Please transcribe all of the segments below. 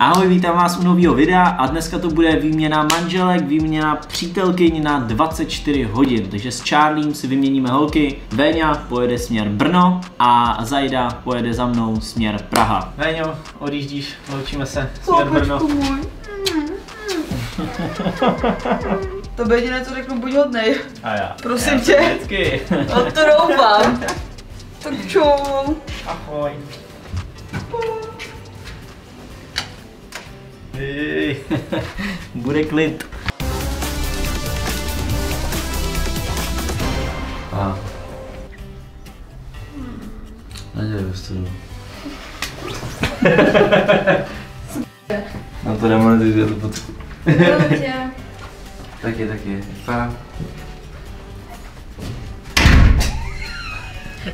Ahoj, vítám vás u nového videa a dneska to bude výměna manželek, výměna přítelkyň na 24 hodin. Takže s Charliem si vyměníme holky, Véňa pojede směr Brno a Zajda pojede za mnou směr Praha. Véňo, odjíždíš, loučíme se, směr Brno. můj. To by jediné, co řeknu, buď hodnej. A já. Prosím já tě. Vždycky. To doufám. Tak čau. Ahoj. Ej, Bude klid. A. Nedělej to. No to demonetizuje to potku. Taky, taky. Pa.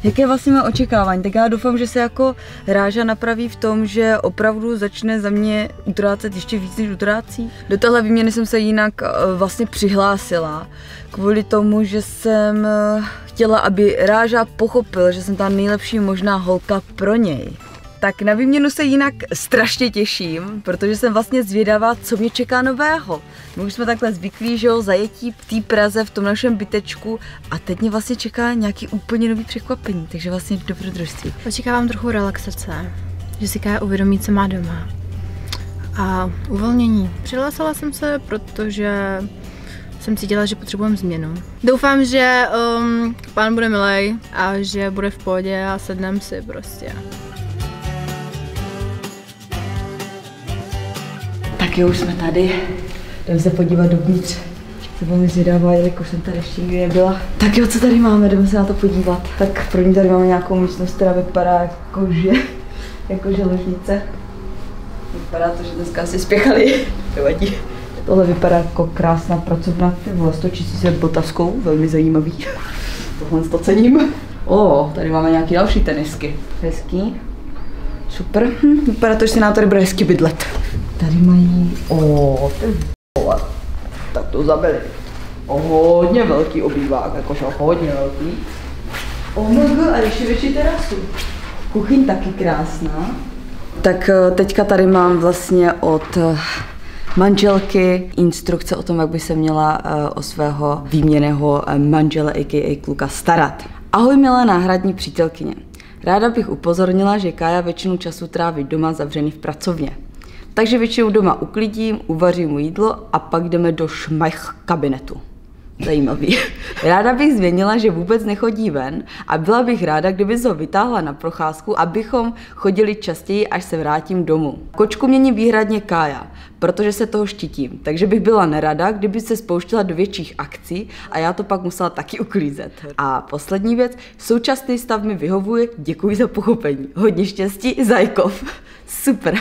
Jaké vlastně má očekávání? Tak já doufám, že se jako Ráža napraví v tom, že opravdu začne za mě utrácet ještě víc, než utrácí. Do téhle výměny jsem se jinak eh, vlastně přihlásila kvůli tomu, že jsem eh, chtěla, aby Ráža pochopil, že jsem ta nejlepší možná holka pro něj. Tak na výměnu se jinak strašně těším, protože jsem vlastně zvědavá, co mě čeká nového. My už jsme takhle zvyklí, že jo, zajetí v té Praze v tom našem bytečku a teď mě vlastně čeká nějaký úplně nový překvapení, takže vlastně dobrodružství. Očekávám trochu relaxace, že si Kája uvědomí, co má doma. A uvolnění. Přihlásila jsem se, protože jsem cítila, že potřebujeme změnu. Doufám, že um, pán bude milej a že bude v pohodě a sedneme si prostě. Tak jo, už jsme tady. Jdeme se podívat dovnitř. Se velmi zvědavá, jelikož jsem tady ještě nikdy nebyla. Tak jo, co tady máme, jdeme se na to podívat. Tak první tady máme nějakou místnost, která vypadá jako že, jako že ložnice. Vypadá to, že dneska asi spěchali. Nevadí. Tohle vypadá jako krásná pracovna, ty vole, stočí si se botaskou, velmi zajímavý. Tohle to cením. O, tady máme nějaké další tenisky. Hezký. Super. Hm, vypadá to, že se nám tady bude hezky bydlet. Tady mají, o, ty vole. Tak to zabili. O, hodně velký obývák, jakože hodně velký. God, a ještě větší terasu. Kuchyň taky krásná. Tak eh, teďka tady mám vlastně od eh, manželky instrukce o tom, jak by se měla eh, o svého výměného manžele, a.k.a. kluka, starat. Ahoj milé náhradní přítelkyně. Ráda bych upozornila, že Kája většinu času tráví doma zavřený v pracovně. Takže většinou doma uklidím, uvařím mu jídlo a pak jdeme do šmajch kabinetu. Zajímavý. Ráda bych změnila, že vůbec nechodí ven a byla bych ráda, kdyby ho vytáhla na procházku, abychom chodili častěji, až se vrátím domů. Kočku mění výhradně Kája, protože se toho štítím, takže bych byla nerada, kdyby se spouštila do větších akcí a já to pak musela taky uklízet. A poslední věc, současný stav mi vyhovuje, děkuji za pochopení. Hodně štěstí, Zajkov. Super.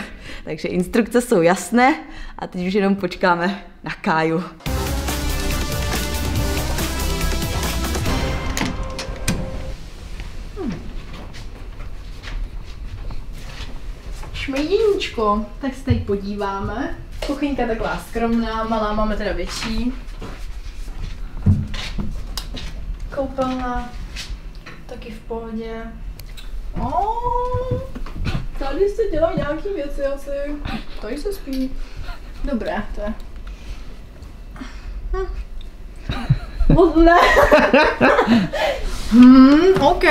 Takže instrukce jsou jasné a teď už jenom počkáme na Káju. Šmejdiníčko, tak se teď podíváme. Kuchyňka taková skromná, malá máme teda větší. Koupelna, taky v pohodě. Oh, tady se dělají nějaký věci asi. Tady se spí. Dobré, to je. Hm. Hodné. hmm, OK.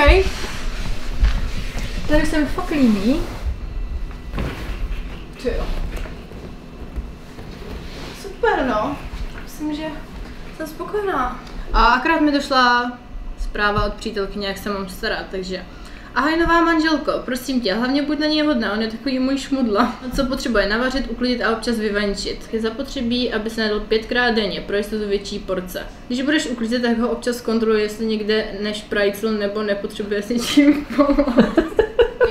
Tady se mi fakt líbí. Ty jo. Super no. Myslím, že jsem spokojená. A akorát mi došla zpráva od přítelkyně, jak se mám starat, takže Ahoj nová manželko, prosím tě, hlavně buď na něj hodná, on je takový můj šmudla. Co potřebuje, navařit, uklidit a občas vyvančit. Je zapotřebí, aby se nedal pětkrát denně, pro jistotu větší porce. Když budeš uklízet, tak ho občas kontroluj, jestli někde nešprajcl nebo nepotřebuje s něčím pomoct.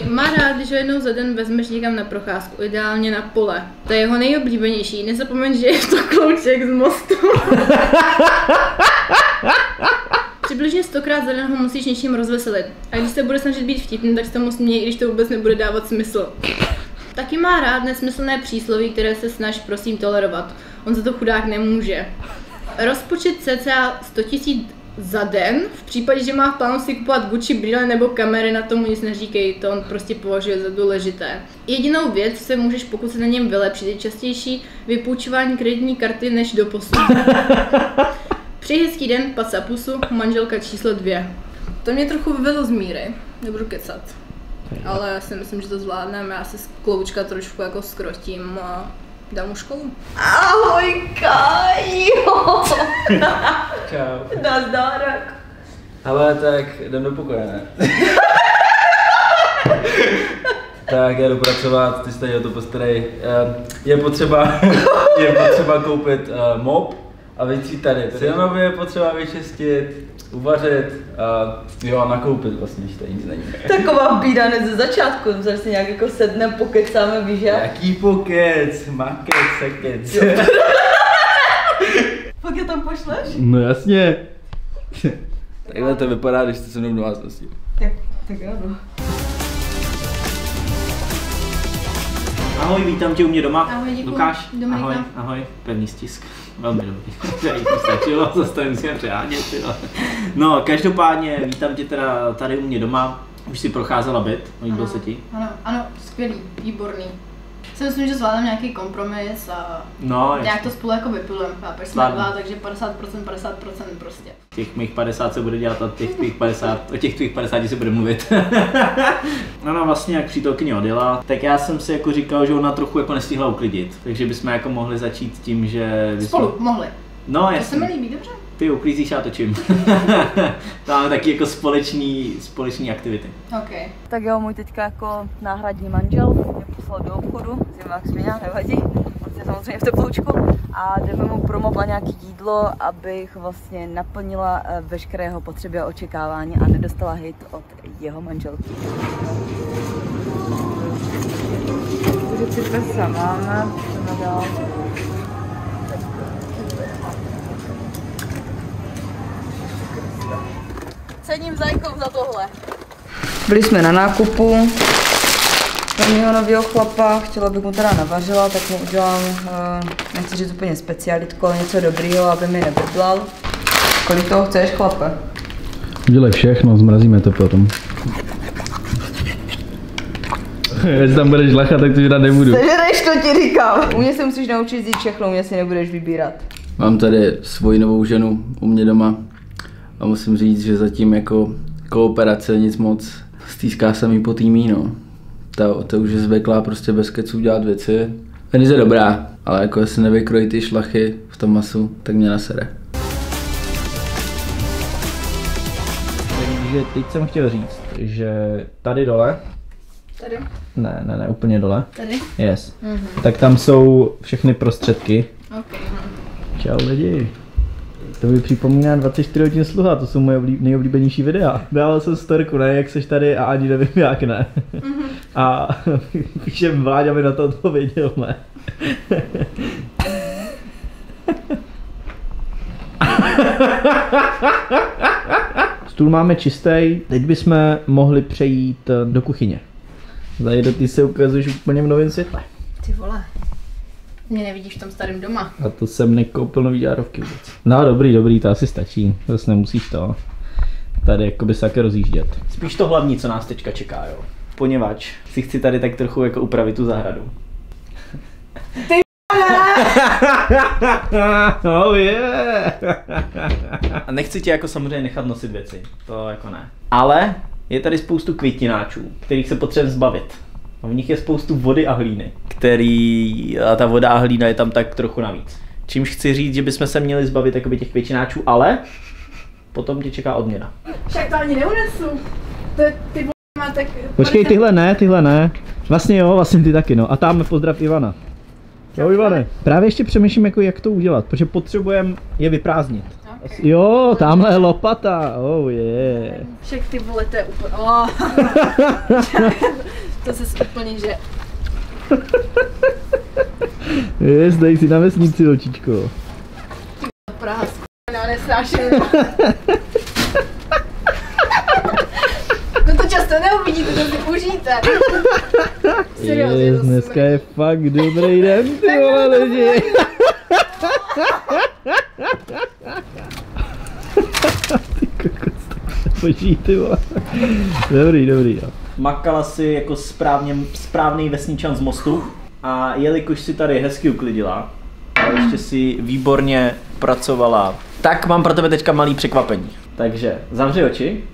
Má rád, když ho jednou za den vezmeš někam na procházku, ideálně na pole. To je jeho nejoblíbenější. Nezapomeň, že je to klouček z mostu. Přibližně stokrát za den ho musíš něčím rozveselit. A když se bude snažit být vtipný, tak se tomu i když to vůbec nebude dávat smysl. Taky má rád nesmyslné přísloví, které se snaž prosím tolerovat. On za to chudák nemůže. Rozpočet cca 100 000 za den. V případě, že má v plánu si kupovat Gucci brýle nebo kamery, na tomu nic neříkej, to on prostě považuje za důležité. Jedinou věc, co se můžeš pokusit na něm vylepšit, je častější vypůjčování kreditní karty než do posud. Přeji hezký den, paca pusu, manželka číslo dvě. To mě trochu vyvedlo z míry, nebudu kecat. Ale já si myslím, že to zvládneme, já si z kloučka trošku jako skrotím a dám mu školu. Ahoj, Kajo! Čau. Nazdárek. Ale tak jdem do pokoje, ne? tak já jdu pracovat, ty se tady o to postarej. Eh, Je potřeba, je potřeba koupit uh, mop a vytřít tady. Synovi je potřeba vyčistit, uvařit a jo a nakoupit vlastně, že tady nic není. Taková bída hned ze začátku, že si nějak jako sedneme, pokecáme, víš jak? Jaký pokec, makec, sekec. Pak je tam pošleš? No jasně. Takhle to vypadá, když jste se mnou v domácnosti. Tak, tak jo, no. Ahoj, vítám tě u mě doma. Ahoj, děkuju. Lukáš, Dominika. ahoj, ahoj, pevný stisk. Velmi dobrý. Tady to stačilo, zase musíme přehánět. No, každopádně vítám tě teda tady u mě doma. Už si procházela byt, líbil se ti? Ano, ano, skvělý, výborný. Si myslím, že zvládneme nějaký kompromis a No, nějak to spolu jako vypilujeme, chápeš? Jsme dva, takže 50%, 50% prostě. těch mých 50 se bude dělat a těch tvých 50, o těch tvých 50 se bude mluvit. no, no, vlastně jak přítelkyně odjela, tak já jsem si jako říkal, že ona trochu jako nestihla uklidit, takže bychom jako mohli začít tím, že... bychom- Spolu, mohli. No, To se jasně. mi líbí, dobře. Ty uklízíš, já točím. to máme taky jako společný, společný aktivity. OK. Tak jo, můj teďka jako náhradní manžel mě poslal do obchodu, zimák směňá, nevadí, je samozřejmě v teploučku a jdeme mu promovat nějaký jídlo, abych vlastně naplnila eh, veškeré jeho potřeby a očekávání a nedostala hit od jeho manželky. Takže prsa máme. Cením zajkou za tohle. Byli jsme na nákupu pro mého nového chlapa, chtěla bych mu teda navařila, tak mu udělám, uh, nechci říct úplně specialitku, ale něco dobrýho, aby mi nebydlal. Kolik toho chceš, chlape? Udělej všechno, zmrazíme to potom. Jestli tam budeš lachat, tak to dělat nebudu. Sežereš to ti říkám. U mě se musíš naučit říct všechno, u mě si nebudeš vybírat. Mám tady svoji novou ženu u mě doma a musím říct, že zatím jako kooperace nic moc stýská se mi po týmí, no. Ta, ta už je zvyklá prostě bez keců dělat věci. Venice je dobrá, ale jako jestli nevykrojí ty šlachy v tom masu, tak mě nasere. Takže teď jsem chtěl říct, že tady dole, Tady, ne, ne, ne, úplně dole, tady. yes, tak tam jsou všechny prostředky. OK. Čau lidi. To mi připomíná 24 hodin sluha, to jsou moje oblí- nejoblíbenější videa. Dával jsem storku, ne, jak seš tady a ani nevím jak ne. A píšem Vláďa mi na to odpověděl, ne. Stůl máme čistý, teď bychom mohli přejít do kuchyně. Tady ty se ukazuješ úplně v novém světle. Ty vole. Mě nevidíš v tom starém doma. A to jsem nekoupil nový žárovky vůbec. No dobrý, dobrý, to asi stačí. Zase nemusíš to. Tady jako by se také rozjíždět. Spíš to hlavní, co nás teďka čeká, jo. Poněvadž si chci tady tak trochu jako upravit tu zahradu. oh yeah! A nechci tě jako samozřejmě nechat nosit věci, to jako ne. Ale je tady spoustu květináčů, kterých se potřebujeme zbavit. A v nich je spoustu vody a hlíny, který, a ta voda a hlína je tam tak trochu navíc. Čímž chci říct, že bychom se měli zbavit jakoby těch květináčů, ale potom tě čeká odměna. Však to ani neunesu. To je, ty má tak... Počkej, tyhle ne, tyhle ne. Vlastně jo, vlastně ty taky no. A tam pozdrav Ivana. Jo Ivane. Právě ještě přemýšlím, jako jak to udělat, protože potřebujeme je vyprázdnit. Okay. Jo, tamhle je lopata, oh yeah. Však ty vole, to je úplně... Oh. to se úplně, že... Je, zdej si na vesnici, očičko. Praha, s***ná, nesnáším. No to často neuvidíte, to si užijte. Seriózně, Yes, to dneska je fakt dobrý den, ty vole lidi. zboží, ty vole. Dobrý, dobrý, jo. Makala si jako správně, správný vesničan z mostu a jelikož si tady hezky uklidila a ještě si výborně pracovala, tak mám pro tebe teďka malý překvapení. Takže zavři oči.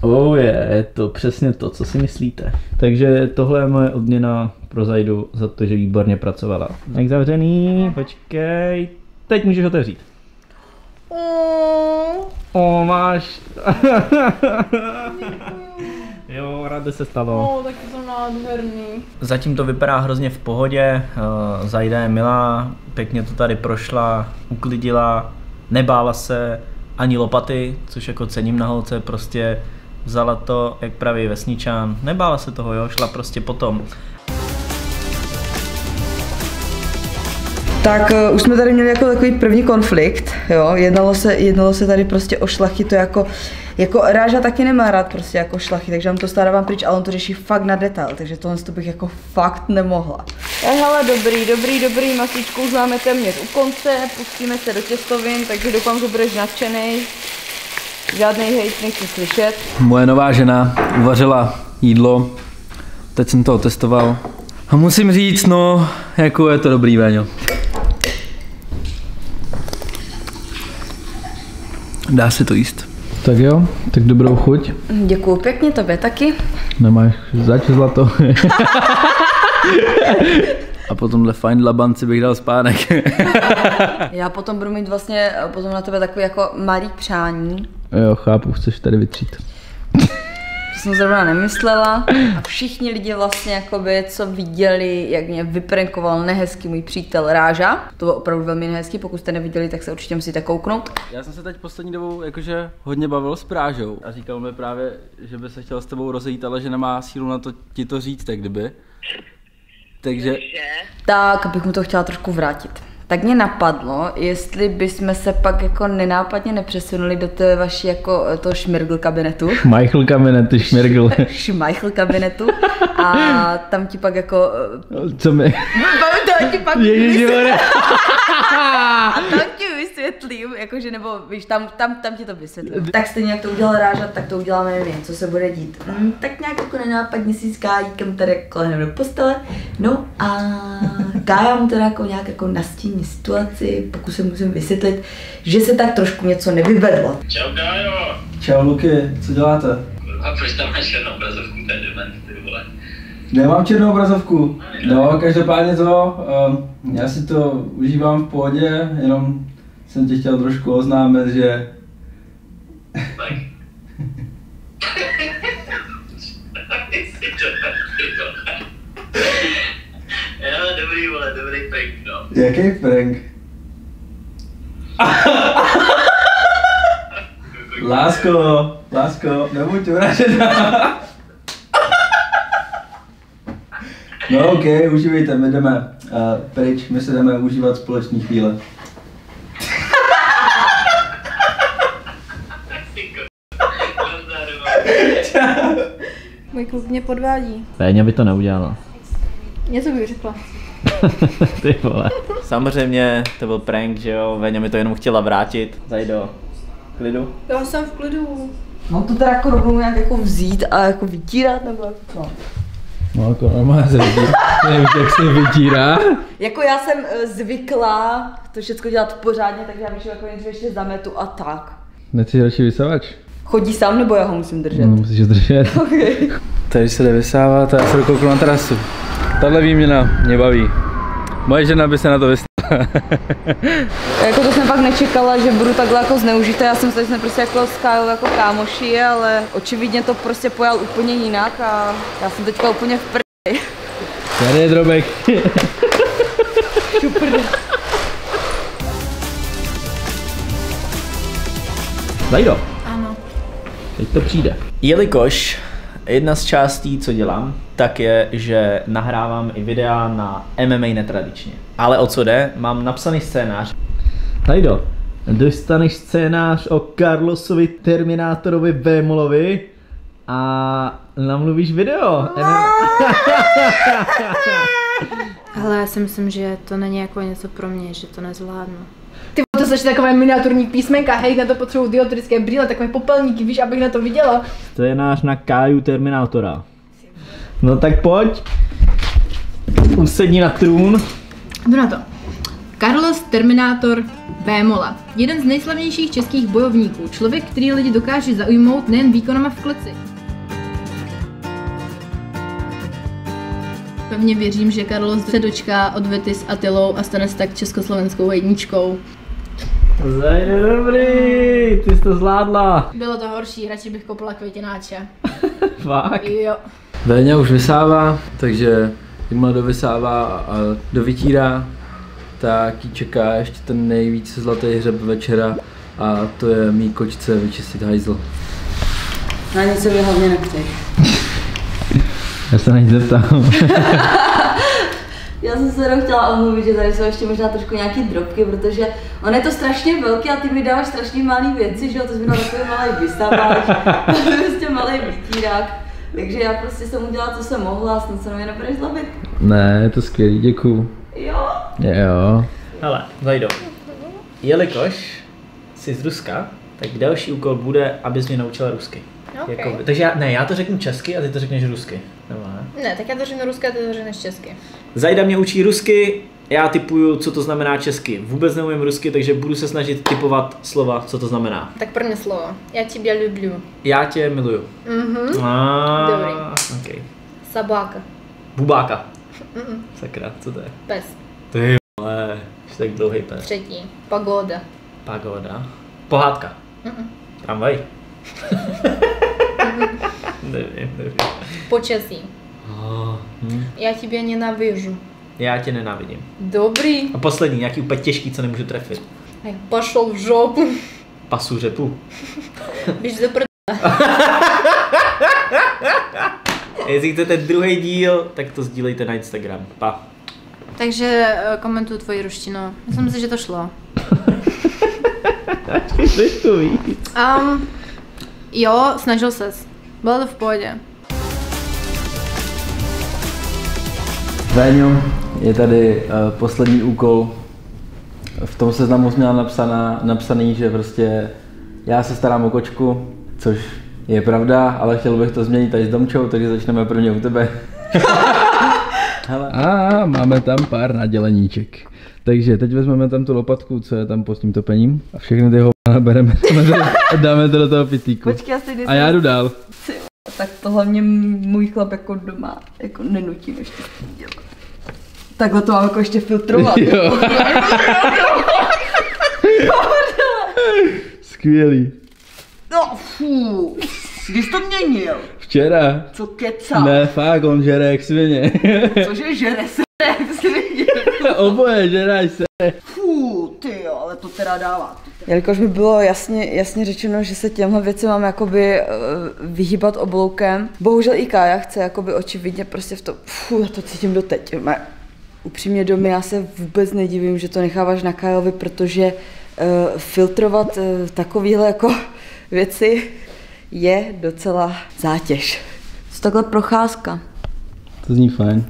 Oh je, je to přesně to, co si myslíte. Takže tohle je moje odměna pro Zajdu za to, že výborně pracovala. Jak zavřený, počkej. Teď můžeš otevřít. O, máš. jo, rád se stalo. O, tak to jsou nádherný. Zatím to vypadá hrozně v pohodě, eh, Zajda je milá, pěkně to tady prošla, uklidila, nebála se ani lopaty, což jako cením na holce, prostě vzala to, jak pravý vesničán, nebála se toho, jo, šla prostě potom. Tak uh, už jsme tady měli jako takový první konflikt, jo, jednalo se, jednalo se tady prostě o šlachy, to jako, jako Ráža taky nemá rád prostě jako šlachy, takže on to starávám pryč, ale on to řeší fakt na detail, takže tohle to bych jako fakt nemohla. Tak hele, dobrý, dobrý, dobrý, masičku už máme téměř u konce, pustíme se do těstovin, takže doufám, že budeš nadšený. Žádný hejt nechci slyšet. Moje nová žena uvařila jídlo, teď jsem to testoval. A musím říct, no, jako je to dobrý, Véňo. Dá se to jíst. Tak jo, tak dobrou chuť. Děkuju pěkně, tobě taky. Nemáš zač zlato. A po tomhle fajn labanci bych dal spánek. Já potom budu mít vlastně eh, potom na tebe takový jako malý přání, jo, chápu, chceš tady vytřít. To jsem zrovna nemyslela a všichni lidi vlastně jakoby, co viděli, jak mě vyprankoval nehezký můj přítel Ráža. To bylo opravdu velmi nehezký, pokud jste neviděli, tak se určitě musíte kouknout. Já jsem se teď poslední dobou jakože hodně bavil s Prážou a říkal mi právě, že by se chtěl s tebou rozejít, ale že nemá sílu na to ti to říct, tak kdyby. Takže Tak, abych mu to chtěla trošku vrátit. Tak mě napadlo, jestli bychom se pak jako nenápadně nepřesunuli do té vaší jako eh, toho šmirgl kabinetu. Michael Kamenet, ty šmirgl. Šmajchl kabinetu a tam ti pak jako... eh, Co mi? Tam ti pak. A tam ti vysvětlím, jakože, nebo víš, tam, tam, tam ti to vysvětlím. Tak stejně jak to udělal Ráža, tak to uděláme my, co se bude dít. Mm, tak nějak jako nenápadně si s Kájíkem tady klehneme do postele, no a Kája mu teda jako nějak jako nastíní situaci, pokud se musím vysvětlit, že se tak trošku něco nevyvedlo. Čau Kájo! Čau Luky, co děláte? A proč tam máš černou obrazovku, to je dement, ty vole. Nemám černou obrazovku. No, každopádně to, um, já si to užívám v pohodě, jenom jsem tě chtěl trošku oznámit, že Tak. Jsi dement, ty vole. Jo, dobrý vole, dobrý prank, no. Jaký prank? Lásko, lásko, nebuď uražená. No ok, užívejte, my jdeme uh, pryč, my se jdeme užívat společný chvíle. Můj kluk mě podvádí. Péňa by to neudělala. Něco bych řekla. ty vole. Samozřejmě, to byl prank, že jo, Veňa mi to jenom chtěla vrátit, Zajdo, klidu. Já jsem v klidu. Mám to teda jako rovnou nějak jako vzít a jako vytírat, nebo jako co? No jako normálně se vidí. Nevíš, jak se vytírá. Jako já jsem eh, zvyklá to všechno dělat pořádně, takže já většinou jako nejdřív ještě zametu a tak. Nechceš další vysavač? Chodí sám nebo já ho musím držet? No, musíš ho držet. Okay. Tady se jde vysávat a já se dokouknu na terasu. Tahle výměna mě baví. Moje žena by se na to vystala. Jako to jsem fakt nečekala, že budu takhle jako zneužitá. Já jsem se, jsme prostě jako s Kajou jako kámoši, ale očividně to prostě pojal úplně jinak a já jsem teďka úplně v prdeli. Tady je drobek. Zajdo, Ano. teď to přijde. Jelikož jedna z částí, co dělám, tak je, že nahrávám i videa na MMA netradičně. Ale o co jde? Mám napsaný scénář, Zajdo, dostaneš scénář o Carlosovi Terminátorovi Vémolovi a namluvíš video. Ale já si myslím, že to není jako něco pro mě, že to nezvládnu. To to jsou ještě takové miniaturní písmenka, hej, na to potřebuji dioptrické brýle, takové popelníky, víš, abych na to viděla. Scénář na Káju Terminátora. No tak pojď. Usedni na trůn. Jdu na to. Carlos Terminátor Vémola. Jeden z nejslavnějších českých bojovníků. Člověk, který lidi dokáže zaujmout nejen výkonama v kleci. Pevně věřím, že Carlos se dočká odvety s Atilou a stane se tak československou jedničkou. Zajde dobrý, ty jsi to zvládla. Bylo to horší, radši bych kopala květináče. Fakt. Jo. Véňa už vysává, takže jakmile dovysává a dovytírá, tak ji čeká ještě ten nejvíc zlatý hřeb večera a to je mý kočce vyčistit hajzl. Na něco by hlavně nechceš. Já se na ní zeptám. Já jsem se jenom chtěla omluvit, že tady jsou ještě možná trošku nějaký drobky, protože on je to strašně velký a ty mi dáváš strašně malé věci, že jo, to jsi mi dal takový malý vystaváč, prostě malý vytírák. Takže já prostě jsem udělala, co jsem mohla a snad se na mě nebudeš zlobit. ne, je to skvělý, děkuju. Jo. Jo. Hele, Zajdo, jelikož jsi z Ruska, tak další úkol bude, abys mě naučila rusky. Okay. Jako, takže já, ne, já to řeknu česky a ty to řekneš rusky. Nebo ne? Ne, tak já to řeknu ruské, ty to řekneš česky. Zajda mě učí rusky, já typuju, co to znamená česky. Vůbec neumím rusky, takže budu se snažit typovat slova, co to znamená. Tak první slovo. Já tě lubiu. Já tě miluju. Mhm. A... Dobrý. Okay. Sabáka. Bubáka. Mm-mm. Sakra, co to je? Pes. Ty vole, jsi tak dlouhý pes. Třetí. Pagoda. Pagoda. Pohádka. Mm-mm. Tramvaj. Nevím, nevím. Počasí. Oh, hm. Já tě nenávižu. Já tě nenávidím. Dobrý. A poslední, nějaký úplně těžký, co nemůžu trefit. Ej, pošel v žopu. Pasu řepu. Víš, do prd... Jestli chcete druhý díl, tak to sdílejte na Instagram. Pa. Takže eh, komentuju tvoji ruštinu. Myslím si, že to šlo. Ty to víc. Um, jo, snažil ses. Bylo to v pohodě. Véňo, je tady uh, poslední úkol. V tom seznamu jsi měla napsaná, napsaný, že prostě já se starám o kočku, což je pravda, ale chtěl bych to změnit tady s Domčou, takže začneme prvně u tebe. Hele, A máme tam pár naděleníček. Takže teď vezmeme tam tu lopatku, co je tam pod tím topením a všechny ty hovna bereme dáme to, dáme to do toho pitlíku. Počkej, já si A já jdu dál. Tak to hlavně můj chlap jako doma jako nenutím ještě dělat. Takhle to mám jako ještě filtrovat. Jo. Skvělý. No, fů. Když to měnil? Včera. Co kecá? Ne, fakt, on žere jak svině. Cože žere se, jak si viděl. Oboje, žeraj se. Fů, ty jo, ale to teda dává. Jelikož mi bylo jasně, jasně řečeno, že se těmhle věcem mám jakoby uh, vyhýbat obloukem, bohužel i Kája chce jakoby očividně prostě v to, fů, já to cítím doteď. Ma- Upřímně domy, já se vůbec nedivím, že to necháváš na Kájovi, protože uh, filtrovat uh, takovéhle jako věci je docela zátěž. To takhle procházka. To zní fajn.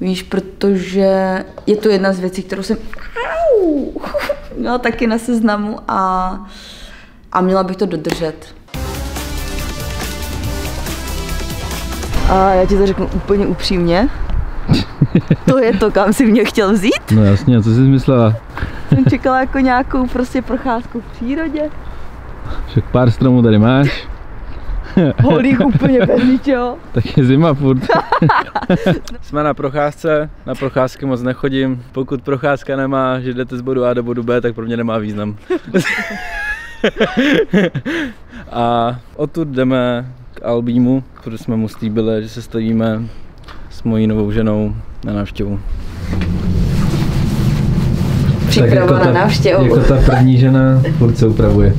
Víš, protože je to jedna z věcí, kterou jsem au, měla taky na seznamu a, a měla bych to dodržet. A já ti to řeknu úplně upřímně. To je to, kam si mě chtěl vzít. No jasně, a co jsi myslela? Jsem čekala jako nějakou prostě procházku v přírodě. Však pár stromů tady máš, Holík úplně bez ničeho. tak je zima furt. Jsme na procházce, na procházky moc nechodím. Pokud procházka nemá, že jdete z bodu A do bodu B, tak pro mě nemá význam. A odtud jdeme k Albímu, protože jsme mu slíbili, že se stavíme s mojí novou ženou na návštěvu. Připrava na návštěvu. Jako ta první žena, furt se upravuje.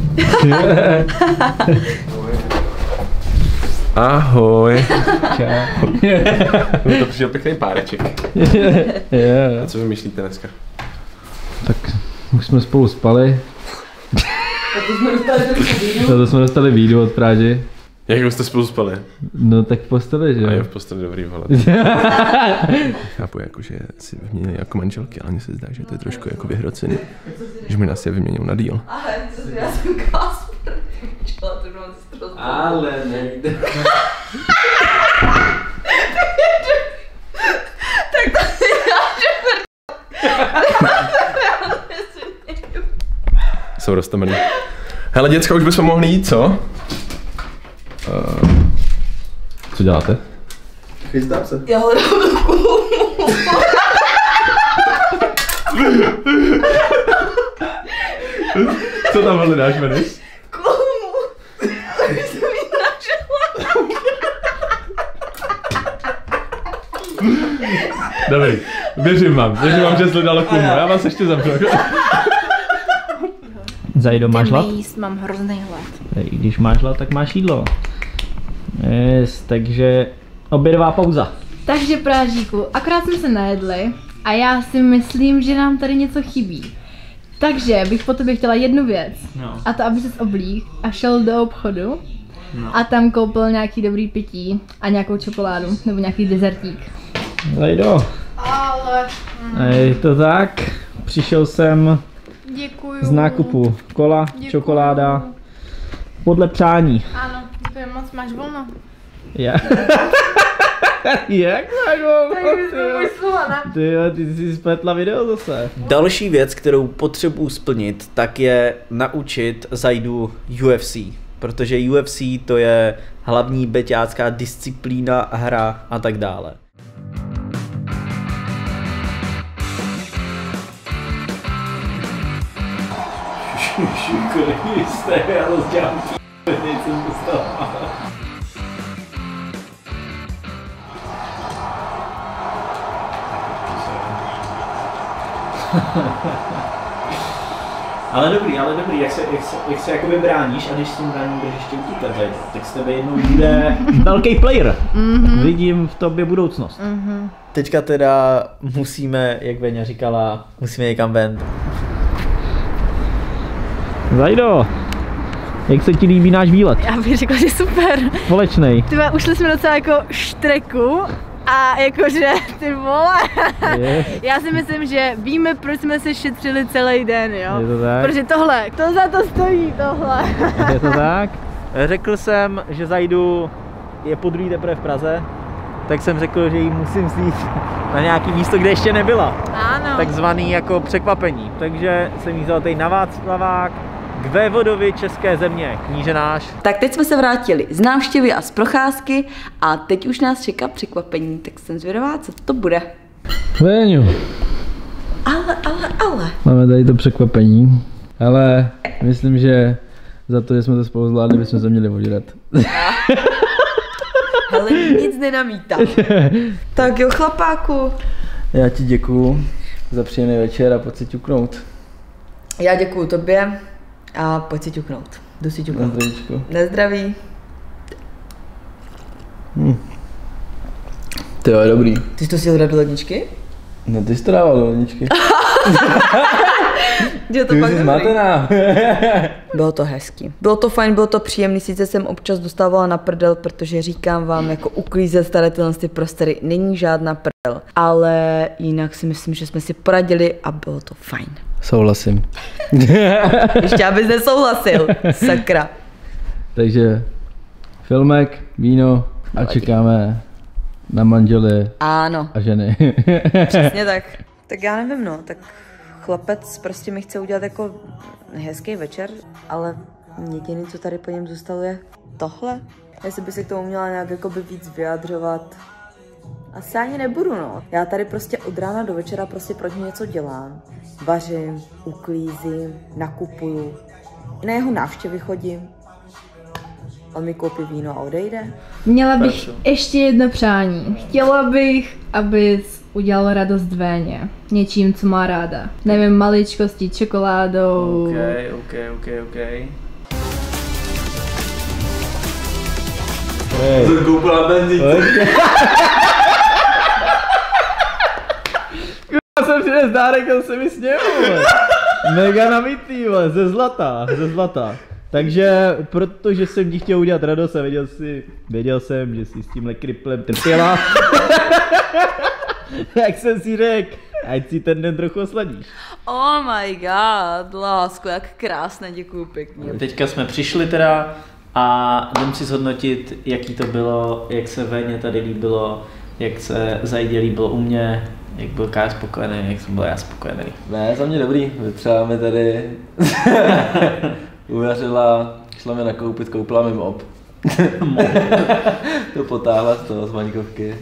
Ahoj. Čau. to přišel pěkný páreček. yeah. A co vymýšlíte dneska? Tak už jsme spolu spali. Na to jsme dostali výjdu od Práži. Jak už jste spolu spali? No tak v posteli, že A je jo? v posteli dobrý vole. Chápu, jako, že si vyměnili jako manželky, ale mně se zdá, že to je trošku jako vyhrocený. Že mi nás je vyměňují na díl. Ale já jsem Kasper. Čela, to mám ztrost. Ale nejde. Jsou roztomený. Hele, děcka, už bychom mohli jít, co? Uh, co děláte? Chystám se. Já hledám. Co tam hledáš, Venis? Kůl. Aby jsem ji našla. Dobrý, věřím vám, věřím vám, že jsi hledala kumu. Já vás ještě zavřu. Zajdo, máš hlad? Jíst, mám hrozný hlad. Když máš hlad, tak máš jídlo. Yes, takže obědová pauza. Takže prážíku, akorát jsme se najedli a já si myslím, že nám tady něco chybí. Takže bych po tobě chtěla jednu věc. No. A to, aby ses oblík a šel do obchodu No. a tam koupil nějaký dobrý pití a nějakou čokoládu nebo nějaký dezertík. Zajdo, Ale je to tak. Přišel jsem děkuju. z nákupu kola, Děkuju. čokoláda, podle přání. Ano, děkuji moc, máš volno. Já. Jak máš Ty, ty jsi spletla video zase. Další věc, kterou potřebuji splnit, tak je naučit Zajdu UFC. Protože UFC to je hlavní beťácká disciplína, hra a tak dále. Kriste, já rozdělám jsem dostal. Ale dobrý, ale dobrý, jak se, jak se, jak se jakoby bráníš a když s tím bráním budeš ještě utíkat, Zajdo, tak z tebe jednou bude... Velký player. Vidím v tobě budoucnost. Teďka teda musíme, jak Veňa říkala, musíme někam ven. Zajdo, jak se ti líbí náš výlet? Já bych řekla, že super. Společnej. Tyba, ušli jsme docela jako štreku a jakože ty vole. Je, Já si myslím, že víme, proč jsme si šetřili celý den, jo. je to tak? Protože tohle, to za to stojí, tohle. Je to tak? Řekl jsem, že Zajdu je po druhý teprve v Praze, tak jsem řekl, že jí musím vzít na nějaký místo, kde ještě nebyla. Ano. Takzvaný jako překvapení. Takže jsem jí vzal tady na Václavák, k vévodovi České země, kníže náš. Tak teď jsme se vrátili z návštěvy a z procházky a teď už nás čeká překvapení, tak jsem zvědavá, co to bude. Véňu, Ale, ale, ale. máme tady to překvapení, ale myslím, že za to, že jsme to spolu zvládli, bychom se měli odělat. Ale nic nenamítám. tak jo, chlapáku. Já ti děkuju za příjemný večer a pojď si ťuknout. Já děkuju tobě a pojď si ťuknout. Jdu si Na ťuknout. zdravíčko. Nezdraví. Ty jo, je dobrý. Ty jsi to si dal do ledničky? No ty jsi to dával do ledničky. Je to Ty zmatená. Bylo to hezký. Bylo to fajn, bylo to příjemný, sice jsem občas dostávala na prdel, protože říkám vám, jako uklízet tady tyhle ty prostory není žádná prdel. Ale jinak si myslím, že jsme si poradili a bylo to fajn. Souhlasím. Ještě abys nesouhlasil, sakra. Takže filmek, víno a čekáme na manžely Ano, a ženy. přesně tak. Tak já nevím, no, tak chlapec prostě mi chce udělat jako hezký večer, ale jediný, co tady po něm zůstalo, je tohle. Jestli by se k tomu měla nějak jako by víc vyjadřovat, asi ani nebudu, no. Já tady prostě od rána do večera prostě pro něco dělám. Vařím, uklízím, nakupuju. I na jeho návštěvy chodím. On mi koupí víno a odejde. Měla bych ještě jedno přání. Chtěla bych, abys udělal radost Véně. Něčím, co má ráda. Nevím, maličkosti, čokoládou. ok, ok, ok. Koupila benzín. Já jsem si dárek, on se mi sněl. Mega nabitý, vole, ze zlata, ze zlata. Takže, protože jsem ti chtěl udělat radost a věděl, si, věděl jsem, že jsi s tímhle kriplem trpěla, tak jsem si řekl, ať si ten den trochu osladíš. Oh my god, lásko, jak krásné, děkuju pěkně. Teďka jsme přišli teda a jdem si zhodnotit, jaký to bylo, jak se Véně tady líbilo, jak se Zajdě líbilo u mě, jak byl Kája spokojený, jak jsem byl já spokojený. Ne, za mě dobrý. Třeba mi tady uvařila, šla mi nakoupit, koupila mi mop. to potáhla z toho z Vaňkovky.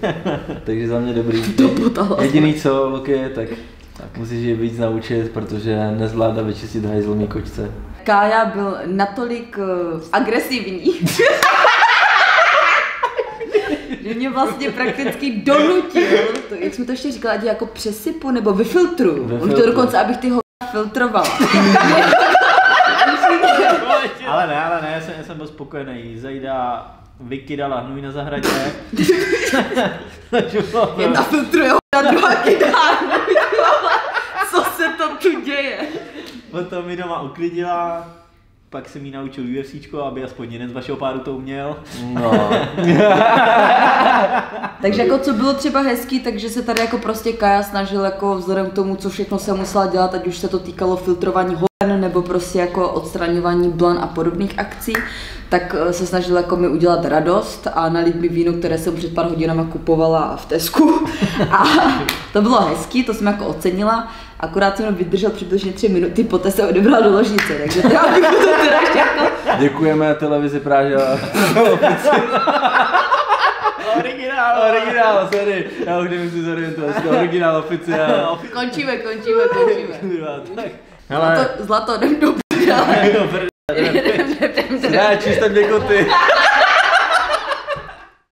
Takže za mě dobrý. To potáhla Jediný co, Luky, tak, tak musíš ji víc naučit, protože nezvládá vyčistit hajzl mý kočce. Kája byl natolik uh, agresivní, mě vlastně prakticky donutil, to, jak jsme to ještě říkali, ať jako přesypu nebo vyfiltruju. On to dokonce, abych ty ho filtrovala. Ale ne, ale ne, já jsem, já jsem byl spokojený. Zajda vykydala hnůj na zahradě. Jedna filtruje, a druhá kydá. Co se to tu děje? Potom mi doma uklidila, pak jsem jí naučil UFCčko, aby aspoň jeden z vašeho páru to uměl. No, Takže jako co bylo třeba hezký, takže se tady jako prostě Kaja snažil jako vzhledem k tomu, co všechno se musela dělat, ať už se to týkalo filtrování hoven nebo prostě jako odstraňování blan a podobných akcí, tak eh, se snažil jako mi udělat radost a nalít mi víno, které jsem před pár hodinama kupovala v Tesku. A to bylo hezký, to jsem jako ocenila. Akorát jsem jenom vydržel přibližně tři minuty, poté se odebral do ložnice, takže to já bych to teda ještě jako děkujeme televizi Praže. Originál! Originál, sorry. Já už nevím si zorientovat. Originál oficiál. končíme, končíme, končíme. Tak. Hele, Zlato, zlato, jdem do prdele. jo, prdele. Ne, čistě dvě koty.